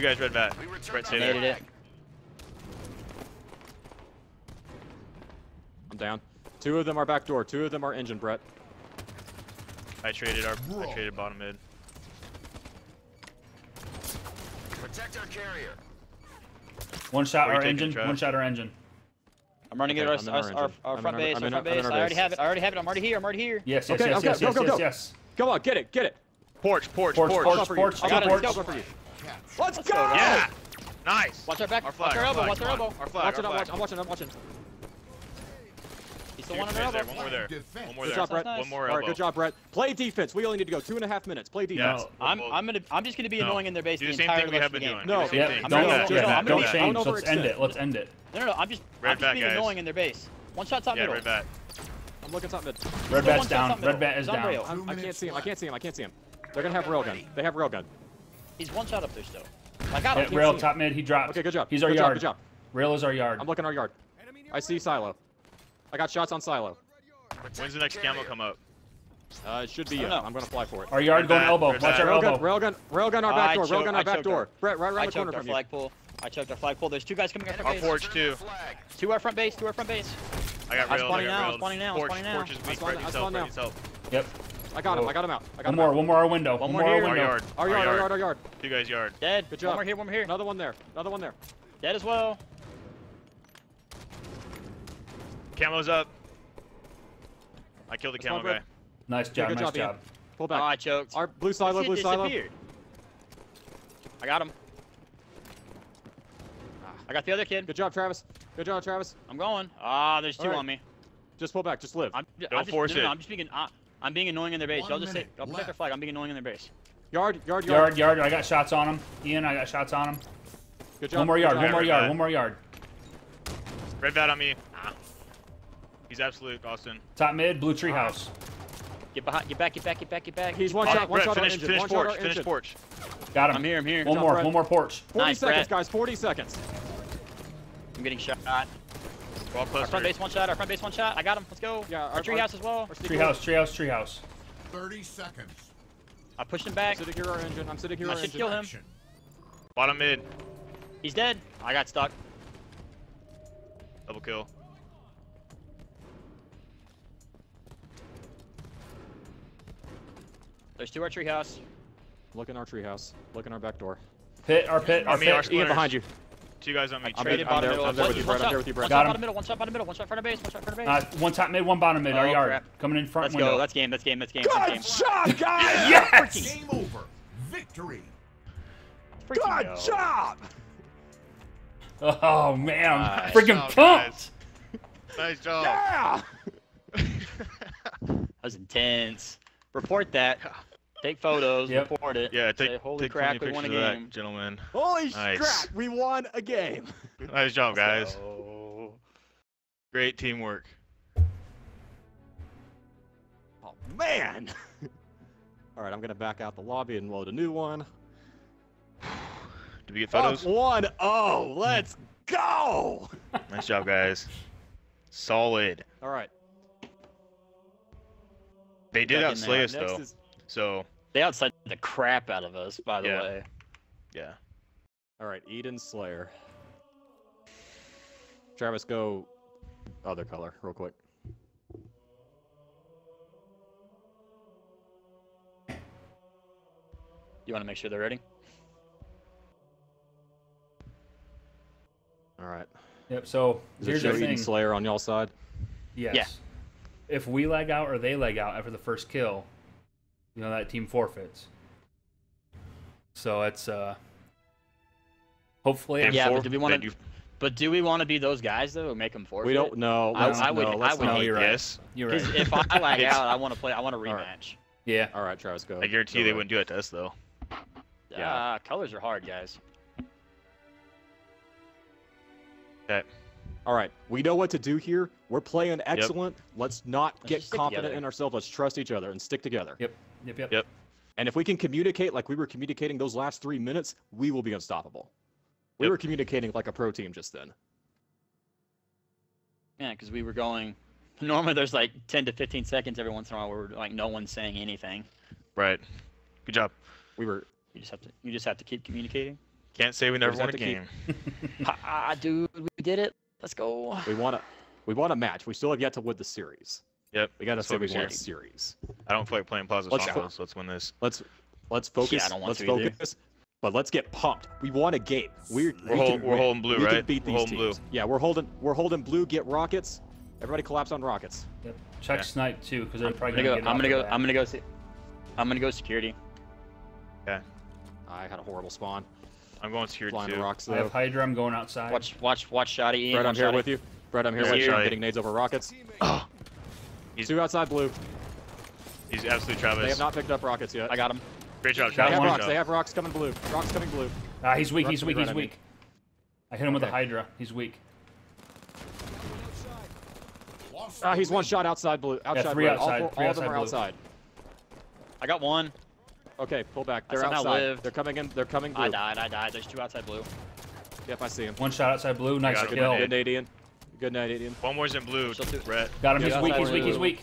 you guys red bat. We returned Brett, our stay Naded there. it. I'm down. Two of them are back door. Two of them are engine, Brett. I traded our I traded bottom mid. Protect our carrier. One shot Where our engine. One shot our engine. I'm running Okay, it. Our, I'm in our, our our, engine. our I'm front in our- base. I'm Our in front our- I'm in base. our I already base. have it. I already have it. I'm already here. I'm already here. Yes, yes, Okay, yes, okay, yes, go, yes, go, yes, go. yes. Come on, get it, get it. Porch, porch, Porch, porch. porch, I'll for you. porch, I got porch. it. I'll go for you. Let's Let's go. go, Yeah. Nice. Watch our back. Our flag. Watch our our elbow. flag, Watch our elbow. Our flag. Watch it, our I'm flag. watching, I'm watching, I'm watching. He's still one on guys our there, elbow. One more there. Defense. One more Good there. job, Brett. Nice. One more elbow. right, good job, Brett. Play defense. We only need to go two and a half minutes. Play Yeah. defense. I'm We'll- I'm gonna I'm just gonna be No. annoying in their base Do the the same entire thing we have been game. doing. No, Do the same thing. I'm Don't, gonna- yeah, no, yeah, don't change. don't Let's end it. Let's end it. No, no, no. I'm just Red I'm just back, being guys. annoying in their base. One shot top Yeah, middle. red bat. I'm looking top mid. Red Still bat's down. Red bat is down. I can't see him. I can't see him. I can't see him. They're gonna have railgun. They have railgun. He's one shot up there still. I got Yeah, him. rail see him. top mid. He dropped. Okay, good job. He's our good yard. Job, good job. Rail is our yard. I'm looking our yard. I see silo. I got shots on silo. When's the next camo come up? Uh, it should be. Uh, I'm gonna fly for it. Our yard going elbow. Watch bat. our Railgun, elbow. railgun, railgun our back door. choked- Railgun our back door. Brett, right around the corner choked our from you. flagpole. I choked our flagpole. There's two guys coming up Our front base. porch too. Flag. Two our front base. Two our front base. I got I'm railed. Spawning now, I'm spawning now, I'm Porch, spawning now. porch is I'm weak. Brett I'm needs spawning help. Brett now. Yep. I got him. I got him out. I got One him more. out. One more. Our window. One One more more. Our here. Our yard. Our Our yard, our yard. yard, our yard. Two guys yard. Dead. Good One job. more here. One more here. Another one there. Another one there. Dead as well. Camo's up. I killed the That's camo guy. Brett. Nice Yeah, job. good Nice job, Ian. job. Pull Oh, back. I choked. Our blue silo, blue silo. I got him. I got the other kid. Good job, Travis. Good job, Travis. I'm going. Ah, there's two All right. on me. Just pull back. Just live. I'm, Don't I'm just, force no, no, no, it. I'm just being. Uh, I'm being annoying in their base. One I'll just say, minute I'll protect their flag. I'm being annoying in their base. Yard, yard, yard. Yard. Yard. I got shots on him. Ian, I got shots on him. Good job. One more yard. One more yard. One more yard. Red bat on me. Ah. He's absolute, Austin. Top mid. Blue tree house. Get behind. Get back. Get back. Get back. Get back. He's one Oh, shot. One Brett, shot on finish, engine. finish One shot porch. on Finish porch. Got him. I'm here. I'm here. One job, more. Brett. One more porch. 40 Nice, seconds, Brett. guys. 40 seconds. I'm getting shot. We're Our clustered. front base one shot. Our front base one shot. I got him. Let's go. Yeah, Our, our- tree house as well. Our sneaky- Tree house. Tree house. Tree house. 30 seconds. I pushed him I'm back. sitting here our engine. I'm sitting here I should engine. kill him. Action. Bottom mid. He's dead. I got stuck. Double kill. There's two our tree house. Look in our treehouse. Look in our back door. Pit. Our pit. Our On me, our pit. Ian splinters. behind you. Two guys on me. I'm Traded I'm bottom there- middle. I'm there with you, One Brett. I'm there with you, Brett. One Got shot him. bottom middle. One shot bottom middle. One shot front of base. One shot front of base. Uh, one top mid. One bottom mid. Our Oh, yard. crap. Coming in front Let's window. go. That's game. That's game. That's game. That's game. Good shot, guys! yes. Game over. Victory. Freaking Good go. job! Oh man, I'm Nice freaking job, pumped. Nice job. Yeah! That was intense. Report that. Take photos. Yep. Report it. yeah, take, Say, holy take crap, we won a game. that, gentlemen. Holy Nice. crap, we won a game. Nice job, guys. So- Great teamwork. Oh, man! All right, I'm gonna back out the lobby and load a new one. Did we get photos? 1-0, let's go! Nice job, guys. Solid. All right, They did Back outslay us though. is... So They outside the crap out of us, by the Yeah. way. yeah. All right, Eden Slayer. Travis, go other color real quick. You want to make sure they're ready? All right. Yep. So Does it here's show the Eden thing. Slayer on y'all side? Yes. If we leg out or they leg out after the first kill, you know that team forfeits. So it's uh. Hopefully, They I'm Yeah, but do we wanna- But do we want to be those guys though, who make them forfeit? We don't know. I- Let's, I would- no, I let's would not. hate you're right. Yes. You're right. If I lag out, I want to play. I want a All right. rematch. yeah. All right, Travis, go. I guarantee go they red. wouldn't do it to us though. Yeah. Ah, colors are hard, guys. Okay. All right, we know what to do here. We're playing excellent. Let's not Let's get confident together. in ourselves. Let's trust each other and stick together. Yep. Yep, yep. Yep. And if we can communicate like we were communicating those last three minutes, we will be unstoppable. We yep. were communicating like a pro team just then. Yeah, because we were going. Normally, there's like 10 to 15 seconds every once in a while where like no one's saying anything. Right. Good job. We were. You just have to. You just have to keep communicating. Can't say we never won a game. Keep... ah, dude, we did it. Let's go. We want to. We want a match. We still have yet to win the series. Yep. We got to focus here. Series. I don't feel like playing Plaza let's Samba, so let's win this. Let's let's focus. Yeah, I don't want let's to focus. Either. But let's get pumped. We want a game. We're we're, we hold, we're holding blue, we right? Can beat these teams. Blue. Yeah, we're holding we're holding blue. Get rockets. Everybody collapse on rockets. Yep. Check yeah. snipe too, because they're probably gonna. I'm gonna go. I'm gonna go. I'm gonna go. I'm gonna go security. Okay. I had a horrible spawn. I'm going security Flying too. Rocks. I have Hydra. I'm going outside. Watch, watch, watch, Shoddy. Ian. Brett, I'm here with you. Brett, I'm here with you. I'm getting nades over rockets. Oh. He's two outside blue. He's absolutely Travis. They have not picked up rockets yet. I got him. Great job, Travis. They have rocks. They have rocks coming blue. Rocks coming blue. Ah, he's weak. He's weak. He's weak. I hit him okay. with a Hydra. He's weak. Ah, he's one shot outside blue. Outside yeah, three blue. Outside, all, four, three all of them are blue. outside. I got one. Okay, pull back. They're outside. Lived. They're coming in. They're coming blue. I died. I died. There's two outside blue. Yep, I see him. One shot outside blue. Nice kill. Good Nadian. Good night, Idiom. One more's in blue. Brett. Got him. He's weak. He's weak. He's weak.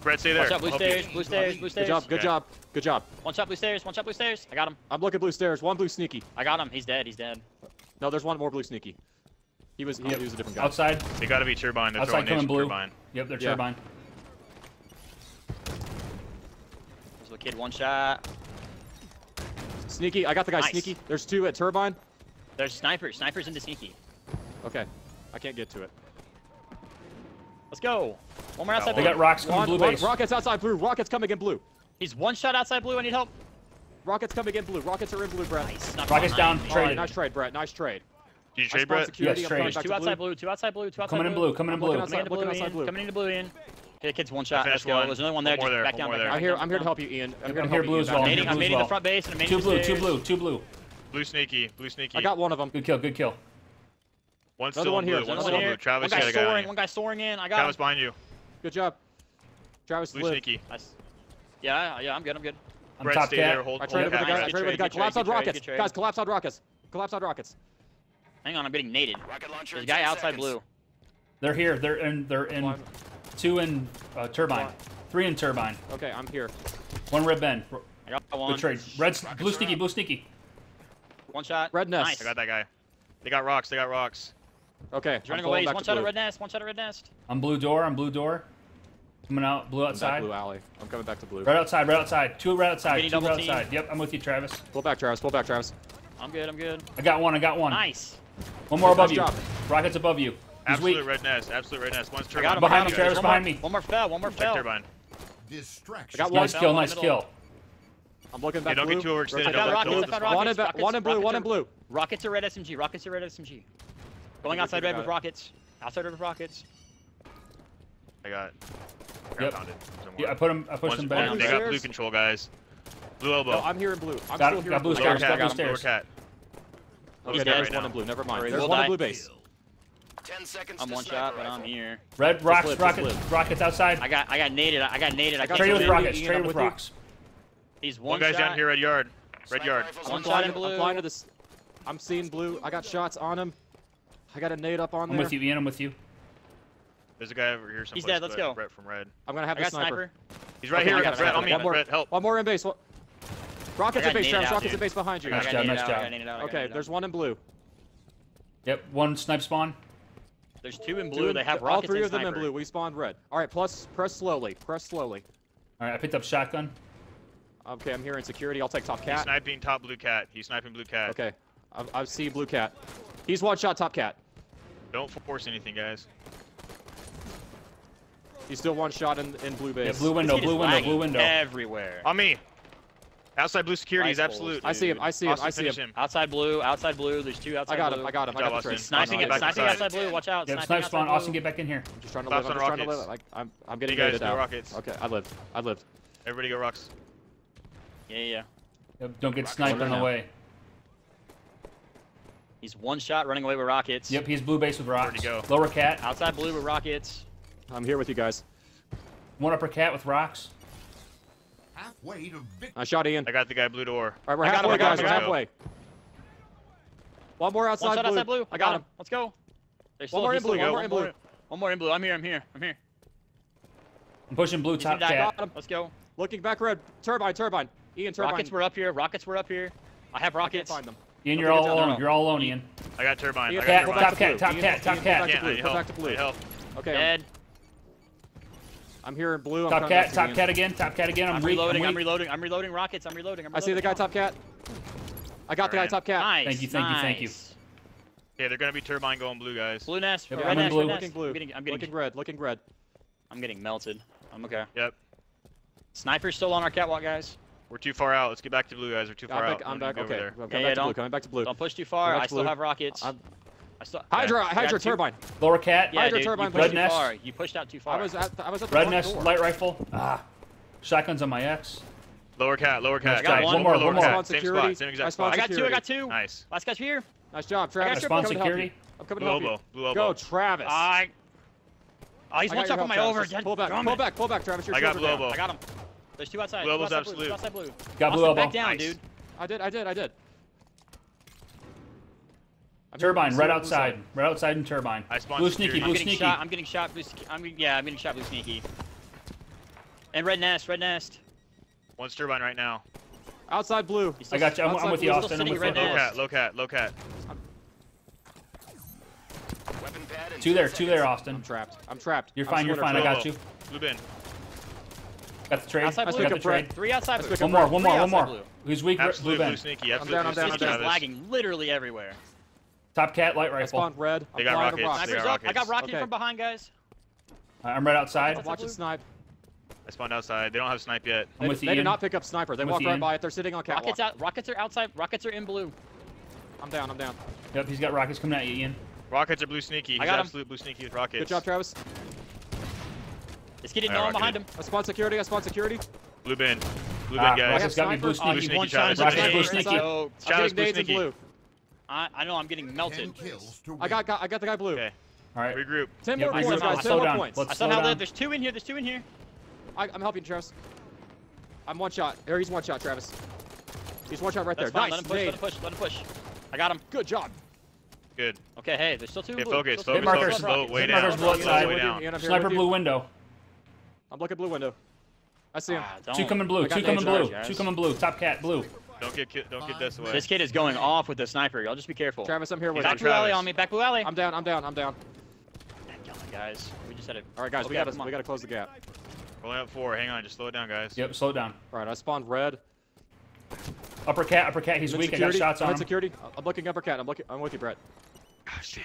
Brett, stay there. Watch out, blue stairs. Blue stairs. Blue stairs. Good job. Good job. Good job. One shot blue stairs. One shot blue stairs. I got him. I'm looking blue stairs. One blue sneaky. I got him. He's dead. He's dead. No, there's one more blue sneaky. He was. He, was a different guy. Outside. They gotta be turbine. They're Outside coming blue. Yep, they're turbine. There's the kid. One shot. Sneaky. I got the guy. Nice. Sneaky. There's two at turbine. There's snipers. Snipers into sneaky. Okay. I can't get to it. Let's go. One more outside. They got rocks coming blue base. Rockets outside blue. Rockets coming in blue. He's one shot outside blue. I need help. Rockets coming in blue. Rockets are in blue, Brett. Nice. Rockets down. All right, nice trade, Brett. Nice trade. Did you trade, Brett? Yes, trade. Two outside blue. Two outside blue. Two outside coming blue. Coming in blue. Coming in blue. Coming in blue. Coming in blue. Ian. Hey kids one shot. Let's go. There's another one there. Just back down. I'm here. To help you, Ian. I'm here blue as well. I'm nading the front base. Two blue. Two blue. Two blue. Blue sneaky. Blue sneaky. I got one of them. Good kill. Good kill. One's Another still one blue. here. One's still one blue. Travis, one guy's soaring. Guy one guy's soaring in. I got Travis him. behind you. Good job. Travis blue sneaky. Nice. Yeah, yeah, I'm good. I'm good. I'm Brett, top stay cat. there. Hold, I traded with the guy. I traded with the guy. Collapse on rockets. Guys, collapse on rockets. Collapse on rockets. Hang on, I'm getting naded. Rocket launcher. There's a guy outside blue. They're here. They're in. They're in. Two in uh, turbine. Three in turbine. Okay, I'm here. One red bend. I got one. Good trade. Red, blue sneaky, blue sneaky. One shot. Red nest. Nice. I got that guy. They got rocks. They got rocks. Okay. He's running away. He's one shot of red nest. One shot of red nest. I'm blue door. I'm blue door. Coming out. Blue outside. blue alley. I'm coming back to blue. Right outside. Right outside. Two right outside. Two right team. outside. Yep. I'm with you, Travis. Pull back, Travis. Pull back, Travis. I'm good. I'm good. I got one. I got one. Nice. One more above you. Rockets above you. Absolute red nest. Absolute red nest. One's turbine. Behind me, Travis. Behind me. One more fell. One more fell. Turbine. Distraction. I got one. Nice kill. Nice kill. I'm looking back. Yeah, don't blue. get too overextended. I got rockets. I found rockets. One in blue. One in blue. Rockets are red SMG. Rockets are red SMG. Going outside red with rockets. Outside red with rockets. I got. Yep. Yeah, I put him. I pushed him back. They got blue control guys. Blue elbow. No, I'm here in blue. I'm got, still here. Got blue stairs. Got blue stairs. Got blue stairs. Okay, there's right one now. in blue. Never mind. There's we'll one in blue base. Ten seconds. I'm one shot, but I'm here. Red rocks, flip, rockets, rockets outside. I got, I got naded. I got naded. I got traded with rockets. Traded with rocks. He's one. One guy's down here. Red yard. Red yard. I'm flying to this. I'm seeing blue. I got shots on him. I got a nade up on I'm there. I'm with you, Ian. I'm with you. There's a guy over here. He's dead. Let's go. Brett from red. I'm gonna have the sniper. sniper. He's right okay, here. Brett, on me. One more, Brett, help. One more in base. Rockets in base, Travis. Rockets in base behind you. Nice job. Nice job. Okay, there's one in blue. Yep, one snipe spawn. There's two in blue. Two in, they have rockets. All three of them in blue. We spawned red. All right, plus press slowly. Press slowly. All right, I picked up shotgun. Okay, I'm here in security. I'll take top cat. He's sniping top blue cat. He's sniping blue cat. Okay, I, I see blue cat. He's one shot top cat. Don't force anything, guys. He's still one shot in, in blue base. Yeah, blue window, blue window, blue window. Everywhere. On me. Outside blue security is absolute. I see him. I see him. I see him. him. Outside blue. Outside blue. There's two outside. I got him. Blue. I got him. I got him. Sniping, it, sniping outside blue. Watch out. Yeah, snipe spawn. Austin, get back in here. I'm just trying to Slaps live. I'm just rockets. trying to live. Like, I'm, I'm getting you guys go out. rockets. Okay, I lived. I lived. Everybody go rocks. Yeah, yeah. Yep, don't get sniped on the way. He's one shot running away with rockets. Yep, he's blue base with rocks. Where to go? Lower cat. Outside blue with rockets. I'm here with you guys. One upper cat with rocks. Halfway to victory. I shot Ian. I got the guy blue door. All right, we're I halfway, guys. We're halfway. One more outside one blue. outside blue. I got him. Let's go. One more in blue. One more in blue. One more in blue. I'm here. I'm here. I'm here. I'm pushing blue top cat. Let's go. Looking back red. Turbine. Turbine. Ian turbine. Rockets were up here. Rockets were up here. I have rockets. I can't find them. Ian, you're all alone. You're all alone, Ian. I got turbine. Top cat. Top cat, top cat, top cat. Yeah, I help. Back to blue. help. Okay. Dead. I'm here in blue. Top cat, top cat again, top cat again. I'm, reloading. I'm reloading. I'm reloading rockets. I'm reloading. I'm reloading. I see the guy, top cat. I got the guy, top cat. Nice. Thank you, thank you, thank you. Yeah, they're gonna be turbine going blue, guys. Blue nest. Yep, red I'm nest, blue. Looking blue. I'm getting, I'm getting looking red. Looking red. I'm getting melted. I'm okay. Yep. Sniper's still on our catwalk, guys. We're too far out. Let's get back to blue, guys. We're too far I'm back, out. I'm back. Okay. There. Coming yeah, yeah, back blue. Coming back to blue. Don't push too far. I still have rockets. I'm... I still. Hydra. Yeah. Hydra turbine. Lower cat. Yeah, Hydra dude, turbine. Red nest. too. You pushed out too far. I was at. The, I was at the Red nest. Light rifle. Ah. Shotguns on my X. Lower cat. Lower cat. I got one, one more. Lower one cat. Same spot. Same exact spot. I got two. I got two. Nice. Last guy's here. Nice job, Travis. I spawn security. I'm coming to help you. Blue. Go, Travis. I. Oh, he's one shot from my over. Pull back. Pull back. Pull back, Travis. I got blue. I got him. There's two outside. Blue elbow's absolute. Blue. Outside blue. Got blue elbow. Back down, nice. dude. I did, I did, I did. I'm turbine, right outside. Inside. Right outside in turbine. I spawned blue sneaky, blue I'm sneaky. Shot, I'm getting shot, blue sneaky. yeah, I'm getting shot, blue sneaky. And red nest, red nest. One's turbine right now. Outside blue. I got you. I'm, I'm with you, Austin. I'm with you. Low cat, low cat, low cat. Two there, two there, Austin. I'm trapped. I'm trapped. You're fine, you're fine. I got you. Blue bin. Got the trade. Outside blue. Got the trade. Three outside blue. One more, one more, one more. Blue. Who's weak? Absolute blue, blue sneaky. Absolute I'm down, I'm down, sneaky. I'm down. lagging literally everywhere. Top cat, light rifle. I spawned red. They got rockets. rockets. They got rockets. I got rocket from behind, guys. I'm right outside. Watch the snipe. I spawned outside. They don't have snipe yet. They, they did not pick up sniper. They walked right by it. They're sitting on catwalk. Rockets, out, rockets are outside. Rockets are in blue. I'm down. I'm down. Yep, he's got rockets coming at you, Ian. Rockets are blue sneaky. He's I got absolute him. blue sneaky with rockets. Good job, Travis. He's getting no Going behind him. I spawn security, I spawn security. Blue bin. Blue bin, uh, guys. Rocket's got me blue sneaky. Oh, blue sneaky. Rocket's blue sneaky. So, Shadow's blue sneaky. Blue. I, I know I'm getting melted. I got, got I got the guy blue. Okay. All right. Regroup. Ten more points, guys. Ten more points. Let's I somehow live. There's two in here. There's two in here. I, I'm helping Travis. I'm one shot. There he's one shot, Travis. He's one shot right That's there. Fine. Nice. Let him push. Let him push. Let him push. I got him. Good job. Good. Okay. Hey, there's still two. Okay, blue. focus. Focus. Focus. Slow, way down. Sniper blue window. I'm looking blue window. I see him. Ah, two coming blue. Two coming blue. Guys. Two coming blue. Top cat blue. Don't get don't get this way. This kid is going off with the sniper. Y'all just be careful. Travis, I'm here with you. Back blue alley on me. Back blue alley. I'm down. I'm down. I'm down. Guys. We just had it. All right, guys. Okay, we gotta we gotta close the gap. Rolling up four. Hang on. Just slow it down, guys. Yep. Slow it down. All right. I spawned red. Upper cat. Upper cat. He's Mid weak. Security. I got shots I'm on him. security. I'm looking upper cat. I'm looking. I'm with you, Brett. Ah, Gosh, dang.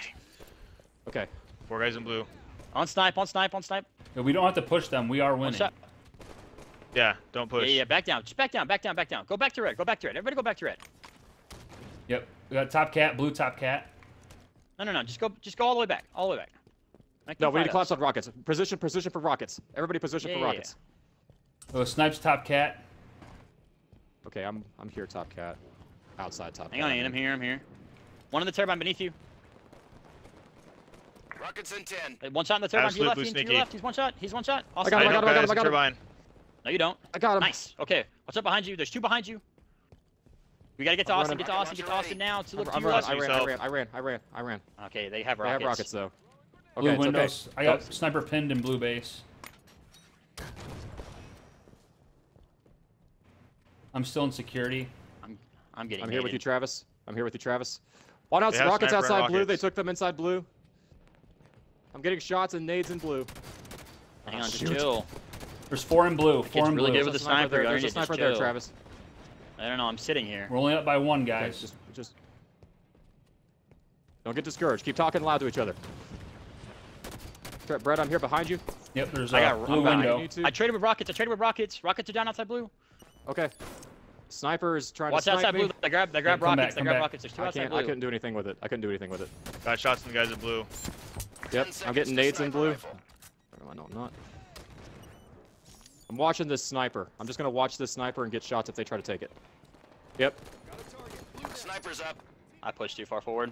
Okay. Four guys in blue. On snipe, on snipe, on snipe. Yeah, we don't have to push them. We are winning. Yeah, don't push. Yeah, yeah, back down. Just back down, back down, back down. Go back to red. Go back to red. Everybody go back to red. Yep. We got top cat, blue top cat. No, no, no. Just go just go all the way back. All the way back. No, we need to collapse on rockets. Position, position for rockets. Everybody position yeah, for rockets. Oh, snipes top cat. Okay, I'm I'm here top cat. Outside top Hang cat. on, I'm here, I'm here. One on the turbine beneath you. Rockets in 10. One shot in the turbine. Absolutely to your left, sneaky. to your left. He's one shot. He's one shot. Awesome. I got him, I got him, I got him, I got him. Turbine. No, you don't. I got him. Nice. Okay. What's up behind you. There's two behind you. We gotta get to I'm Austin. Running. Get to Austin. Get to Austin now. To look I'm to your left. I ran, I ran, I ran, I ran, I ran. Okay, they have rockets. They have rockets, though. Okay, blue windows. Okay. I got sniper pinned in blue base. I'm still in security. I'm I'm getting. I'm hated. here with you, Travis. I'm here with you, Travis. Why not? Rockets outside rockets. blue. They took them inside blue. I'm getting shots and nades in blue. Hang oh, on, ah, just chill. There's four in blue. Four in really blue. Really good with the sniper. sniper there. There's a sniper there, Travis. I don't know. I'm sitting here. We're only up by one, guys. Okay, just, just don't get discouraged. Keep talking loud to each other. Brett, I'm here behind you. Yep, there's a I got, blue I'm window. I traded with rockets. I traded with rockets. Rockets are down outside blue. Okay. Sniper is trying Watch to snipe outside me. blue. They grab, they grab rockets. Back, they grab back. rockets. There's two I outside blue. I couldn't do anything with it. I couldn't do anything with it. Got shots from the guys in blue. Yep, I'm getting nades in blue. I'm not. I'm watching this sniper. I'm just gonna watch this sniper and get shots if they try to take it. Yep. Sniper's up. I pushed too far forward.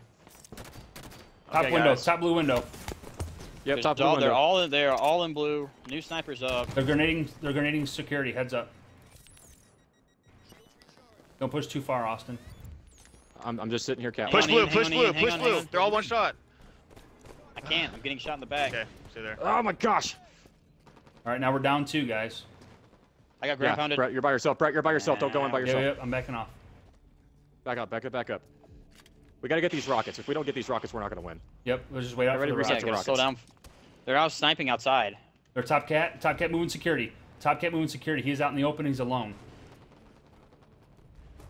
Top okay, window, guys. top blue window. Yep, There's top blue window. They're all in. They are all in blue. New snipers up. They're grenading. They're grenading security. Heads up. Don't push too far, Austin. I'm, I'm just sitting here, Cap. Push blue, push blue, push blue. They're all one shot can't. I'm getting shot in the back. Okay, stay there. Oh my gosh. All right, now we're down two, guys. I got ground yeah, pounded. Brett, you're by yourself. Brett, you're by yourself. Don't go in by yourself. Yep, I'm backing off. Back up, back up, back up. We gotta get these rockets. If we don't get these rockets, we're not gonna win. Yep, we'll just wait out Everybody for the rockets. Slow down. They're out sniping outside. They're top cat, top cat moving security. Top cat moving security. He's out in the open. He's alone.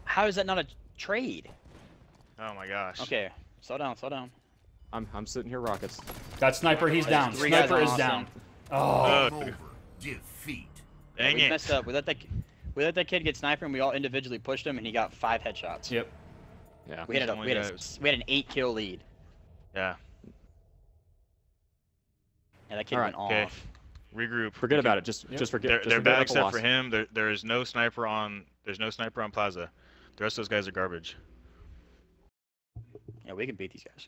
How is that not a trade? Oh my gosh. Okay, slow down, slow down. I'm I'm sitting here rockets. Got sniper. He's down. three Sniper is Austin. down. Oh. Oh, Over. Defeat. Yeah, dang we it. messed up. We let that we let that kid get sniper, and we all individually pushed him, and he got five headshots. Yep. Yeah. We had, a, we, had a, we had an eight kill lead. Yeah. Yeah, that kid Alright, went okay. Regroup. Forget about it. Just Yep. just forget. They're, just they're bad except loss. for him. There, there is no sniper on. There's no sniper on Plaza. The rest of those guys are garbage. Yeah, we can beat these guys.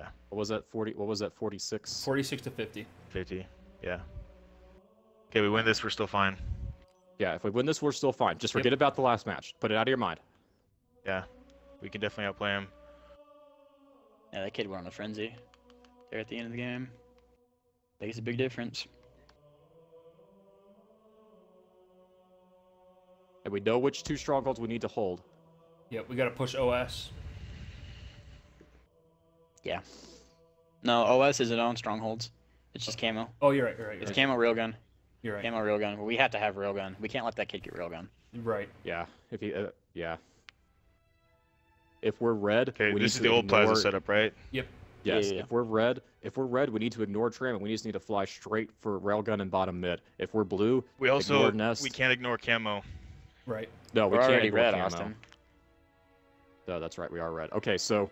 What was that? Forty. What was that? Forty-six. 46 to 50. 50. Yeah. Okay, we win this. We're still fine. Yeah. If we win this, we're still fine. Just Yep. forget about the last match. Put it out of your mind. Yeah. We can definitely outplay him. Yeah, that kid went on a frenzy. There at the end of the game. Makes a big difference. And we know which two strongholds we need to hold. Yep. We got to push OS. Yeah. No, OS isn't own strongholds. It's just camo. Oh, you're right. You're right. You're It's right. camo railgun. You're right. Camo railgun. But we have to have railgun. We can't let that kid get railgun. Right. Yeah. If he. Uh, yeah. If we're red, Okay, we this need is to the old ignore, Plaza setup, right? Yep. Yes. yeah, yeah. If we're red, if we're red, we need to ignore tram, and we just need to fly straight for railgun and bottom mid. If we're blue, We also nest. we can't ignore camo. Right. no, we We're can't already ignore red, camo. Austin. No, that's right. We are red. Okay, so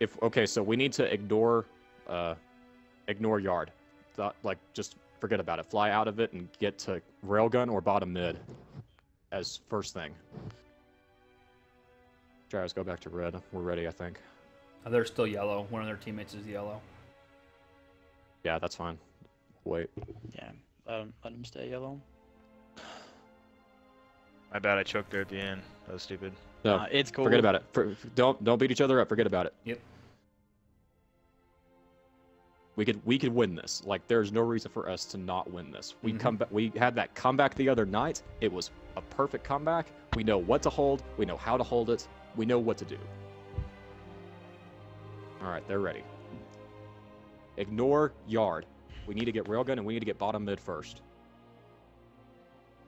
if okay, so we need to ignore uh ignore yard. Th- like just forget about it. Fly out of it and get to railgun or bottom mid as first thing. Travis, go back to red. We're ready, I think. Uh, they're still yellow. One of their teammates is yellow. Yeah, that's fine. Wait. Yeah. Let him, let him stay yellow. My bad. I choked there at the end. That was stupid. No, Uh, it's cool. forget about it. For, don't don't beat each other up. Forget about it. Yep. We could we could win this. Like there's no reason for us to not win this. We Mhm. come back. We had that comeback the other night. It was a perfect comeback. We know what to hold. We know how to hold it. We know what to do. All right, they're ready. Ignore yard. We need to get railgun and we need to get bottom mid first.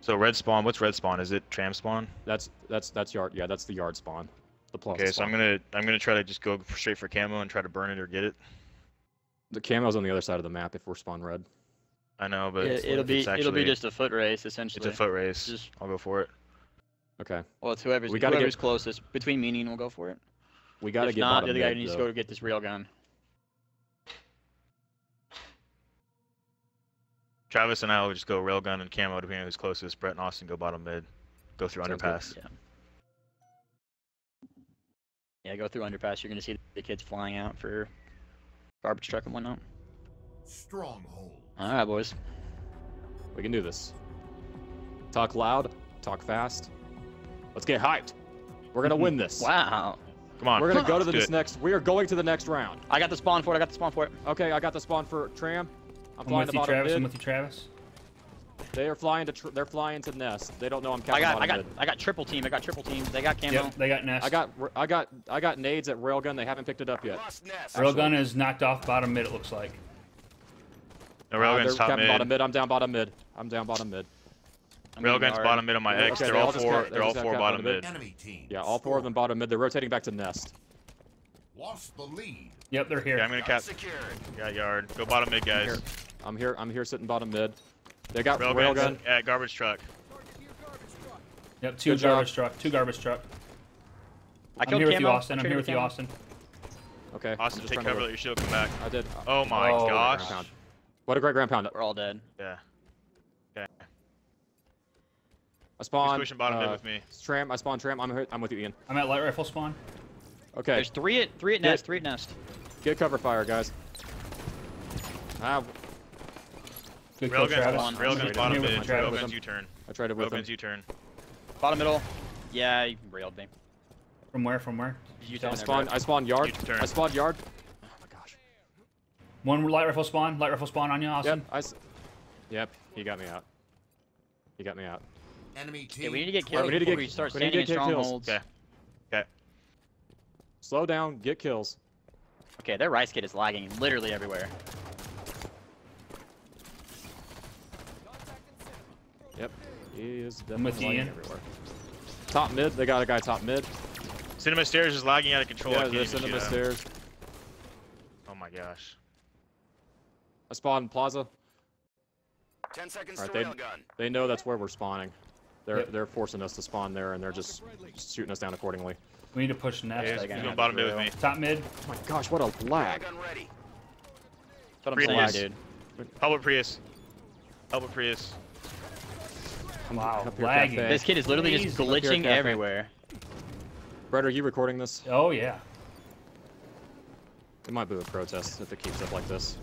So red spawn. What's red spawn? Is it tram spawn? That's that's that's yard. Yeah, that's the yard spawn. The plaza Okay, so. I'm gonna I'm gonna try to just go straight for camo and try to burn it or get it. The camo's on the other side of the map if we're spawn red. I know, but Yeah, it'll be it's it'll be just a foot race essentially. It's a foot race. Just- I'll go for it. Okay. Well, it's whoever's We gotta whoever's get- closest between me and Ian will go for it. We got to if get not, bottom the other guy mid, needs though. to go get this rail gun. Travis and I will just go railgun and camo depending on who's closest. Brett and Austin go bottom mid. Go through Sounds good. underpass. Yeah. Yeah, go through underpass. You're gonna see the kids flying out for garbage truck and whatnot. Stronghold. All right, boys. We can do this. Talk loud, talk fast. Let's get hyped. We're gonna win this. Wow. Come on. We're gonna go to let's this next. We are going to the next round. I got the spawn for it. I got the spawn for it. Okay, I got the spawn for Tram. I'm I'm flying with to you, bottom Travis. I'm with you, Travis. They are flying to. Tr- they're flying to nest. They don't know I'm I got I got mid. I got triple team. I got triple team. They got camo. Yep. They got nest. I got. I got. I got nades at railgun. They haven't picked it up yet. Nest. Railgun is knocked off bottom mid. It looks like. No, Uh, railgun's they're top mid. bottom mid. I'm down bottom mid. I'm down bottom mid. I'm getting Railgun's guard. bottom mid on my Okay, X. they They're all all four. got- they They're all four bottom bottom mid. Enemy team. Yeah, all four of them bottom mid. They're rotating back to nest. Lost the lead. Yep, they're here. Yeah, I'm gonna Yard cap. secured. Got yard. Go bottom mid, I'm guys. here. I'm here. I'm here sitting bottom mid. They got Railgun's railgun. at garbage truck. Yep, two Good job. garbage truck. Two garbage truck. I I'm killed here with you. Austin. I'm traded here with you. Austin. Okay. I'm Austin, just take cover. look. Let your shield come back. I did. Oh my Oh, gosh. ground. What a great ground pound. We're all dead. Yeah. Okay. I Who's spawned. pushing bottom mid uh, with me? Tram. I spawned tram. I'm. I'm with you, Ian. I'm at light rifle spawn. Okay. There's three at three at Get- nest. Three at nest. Get cover fire, guys. Ah, Good kill, Railgun's Travis. one. I'm Railgun's here bottom with mid. you, Railgun's. U-turn. I tried it with him. Railgun's U-turn. Bottom middle. Yeah, you railed me. From where? From where? You I down spawned. Brett. I spawned yard. U-turn. I spawned yard. Oh my gosh. One light rifle spawn. Light rifle spawn on you, Yep. Austin. I. s- Yep. He got me out. He got me out. Enemy team. Yeah, we need to get Yeah, kills we need to get- we start we need standing to get kills. strongholds. Okay. Okay. Slow down, get kills. Okay, their rice kit is lagging literally everywhere. Yep. He is I'm definitely lagging everywhere. Top mid, they got a guy top mid. Cinema stairs is lagging out of control. I yeah, can't they're even sending the shoot at him. stairs. Oh my gosh. I spawned plaza. 10 seconds Alright, to they- railgun. They know that's where we're spawning. They're Yep. they're forcing us to spawn there, and they're just shooting us down accordingly. We need to push nest. Yeah, they he's gonna bottom mid with me. Top mid. Oh my gosh, what a lag! Ready. That's what I'm Prius. saying, dude. Help with Prius. Help with Prius. Wow, Up here, lagging. Cafe. This kid is literally just Crazy. Up here, glitching everywhere. Brett, are you recording this? Oh yeah. It might be a protest if it keeps up like this.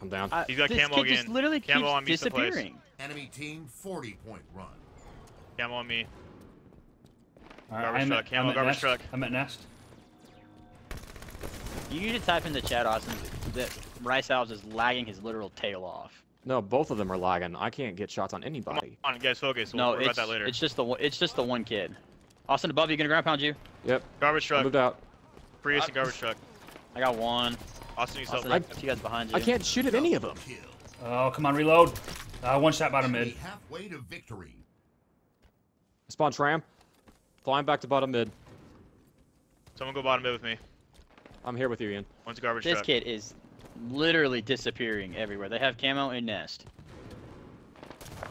I'm down. I- He's got this camo kid just again. literally Camo on keeps me someplace. disappearing. Enemy team 40 point run. Camo on me. All right, Garbage I'm truck, at, camo, I'm at garbage nest. truck. I'm at nest. You need to type in the chat, Austin, that Rice Alves is lagging his literal tail off. No, both of them are lagging. I can't get shots on Come anybody. on, guys, focus. We'll no, worry it's, about that later. it's just the one- it's just the one kid. Austin above you, gonna ground pound you. Yep, Garbage I truck. moved out. Prius and garbage truck. I got one. Austin needs help. Austin, I- I, two guys behind you. I can't shoot at any of them. Oh, come on, reload. Uh, one shot bottom Enemy mid. halfway to victory. Spawn tram. Flying back to bottom mid. Someone go bottom mid with me. I'm here with you, Ian. One's garbage This truck. kid is literally disappearing everywhere. They have camo and nest.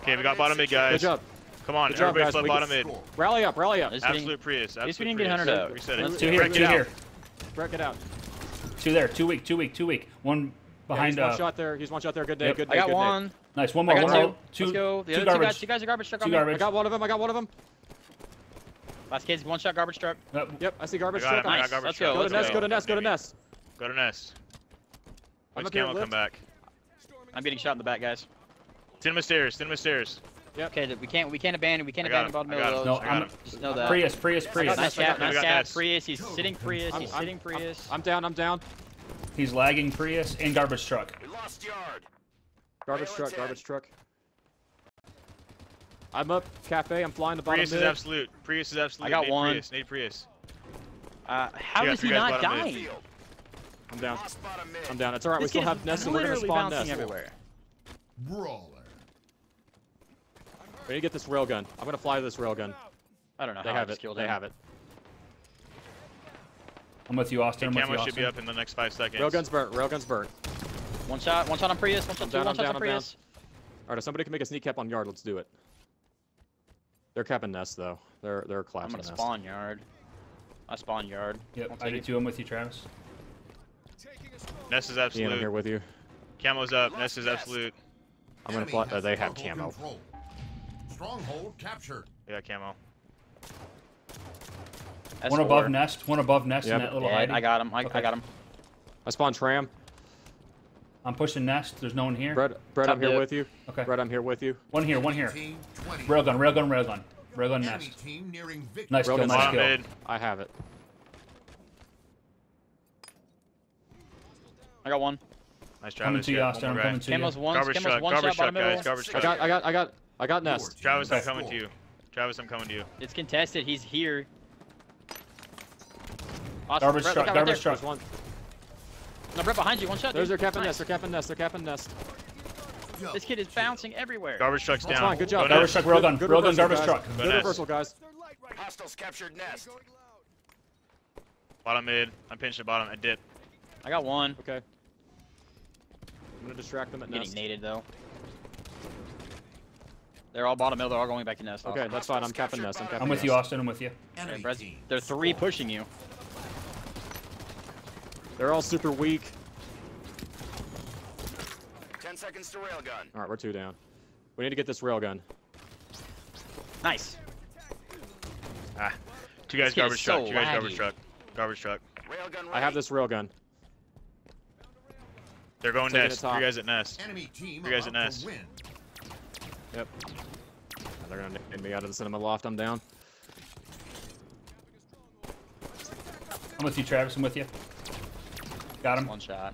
Okay, we got bottom mid, guys. Good job. Come on, Good job, everybody guys. flip bottom mid. Rally up, rally up. Just getting- Absolute Prius. At least we Absolute didn't get Prius. hunted out. Reset it. Two here, Break two it here. Brett, get out. Two there. Two weak, two weak, two weak. One Yeah, behind. he's one uh, shot there. He's one shot there. Good day. Yep. Good day. I got good day. one. nice. One I more. got One two. more. Two. Let's go. The two other two garbage. guys, two guys are garbage truck Two on me. garbage. I got one of them. I got one of them. Last kid's one shot garbage truck. Uh, Yep, I see garbage I truck. him, I got Nice. garbage Let's truck. go, Go to let's nest. go. Go to nest. Go to Maybe. nest. Go to nest. I'm When's up Camo come back? I'm getting shot in the back, guys. Cinema stairs. Cinema stairs. Okay, we can't we can't abandon we can't abandon him, bottom middle of those. No, I got I'm him. Just know that. Prius, Prius, Prius. Nice I cap, nice I cap. Prius, he's sitting Prius, he's I'm- sitting I'm- Prius. I'm down. I'm down. He's lagging Prius and garbage truck. We lost yard. Garbage truck. Garbage truck. I'm up. Cafe. I'm flying the bottom Prius is absolute. Prius is absolute. I got Need one. Prius. Need Prius. Uh, how You got is he not bottom mid. dying? I'm down. Lost bottom mid. I'm down. It's alright. We still have is nest, and we're gonna literally spawn bouncing nest. everywhere. Brawler. We need to get this railgun. I'm gonna fly this railgun. I don't know They how I have just it. They him. have it. I'm with you, Austin. I'm with you, Camo should be up in the next five seconds. Railgun's burnt. Railgun's burnt. One shot, one shot on Prius, one shot, I'm two, down, one I'm shots down, on I'm. Prius. Alright, if somebody can make a sneak cap on yard, let's do it. They're capping nest though. They're they're I'm collapsing gonna nest. spawn yard. I spawn yard. Yep, I'll I take did it. too. I'm with you, Travis. Nest is Ian, I'm absolute. here with you. Camo's up. Nest is absolute. I'm gonna Enemy fly. Uh, they have camo. control. Stronghold captured. We got camo. That's One above nest. One above nest in that little Dead. hiding. I got him. I, Okay. I got him. I spawned tram. I'm pushing nest. There's no one here. Brett, Brett, Top I'm here dip. with you. Okay. Brett, I'm here with you. One here. One here. Team 20. Railgun. Railgun. Railgun. Railgun nest. team nearing victory. Nice kill. Nice kill. mid. I have it. I got one. Nice job. Coming to you, Austin. one I'm coming to you. Camo's one. Garbage Camo's truck. one Garbage shot bottom truck, guys. Garbage I got I got I got I got nest. Travis, I'm coming to you. Travis, I'm coming to you. It's contested. He's here. Austin, Garbage Brett, truck. look out right Garbage truck. One. No, Brett behind you. One shot. There's their dude. capping Nice. nest. They're capping nest. They're capping nest. This kid is bouncing everywhere. Garbage truck's That's down. fine. Good job. Garbage nest. truck. Railgun. Good Railgun. reversal, Garbage guys. truck. Go Good nest. reversal, guys. Hostiles captured nest. Bottom mid. I'm pinched at bottom. I dip. I got one. Okay. I'm gonna distract them at I'm getting nest. naded though. They're all bottom middle. They're all going back to nest. Okay, that's fine. I'm capping nest. I'm capping I'm with nest. you, Austin. I'm with you. Okay, Enemy Brett, they're three pushing you. They're all super weak. Ten seconds to railgun. All right, we're two down. We need to get this railgun. Nice. Ah. Two guys This kid garbage truck. so Two guys garbage truck. Garbage truck. Railgun ready. I have this railgun. They're going Taking nest. top. Three guys at nest. Enemy team You guys at nest. win. Yep. They're gonna nade me out of the cinema loft. I'm down. I'm with you, Travis. I'm with you. Got him. One shot.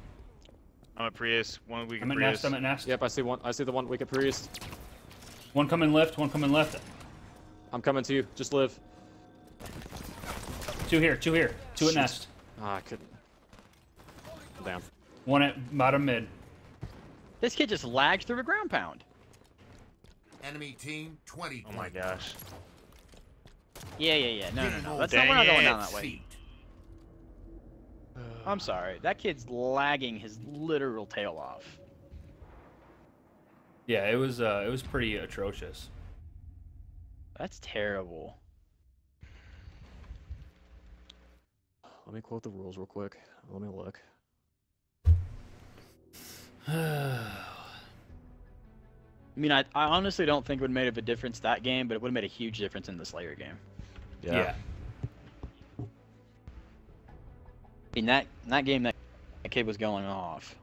I'm at Prius. One week I'm at at Prius. nest. I'm at nest. Yep, I see one. I see the one weak at Prius. One coming left. One coming left. I'm coming to you. Just live. Two here, two here, two at nest. Ah, I couldn't. Damn. One at bottom mid. This kid just lagged through a ground pound. Enemy team 20 Oh my gosh. Yeah, yeah, yeah. No, no, no. old. That's not, we're not going down that way. Feet. I'm sorry. That kid's lagging his literal tail off. Yeah, it was uh, it was pretty atrocious. That's terrible. Let me quote the rules real quick. Let me look. I mean, I, I honestly don't think it would have made a difference that game, but it would have made a huge difference in the Slayer game. yeah. In that in that game, that, that kid was going off.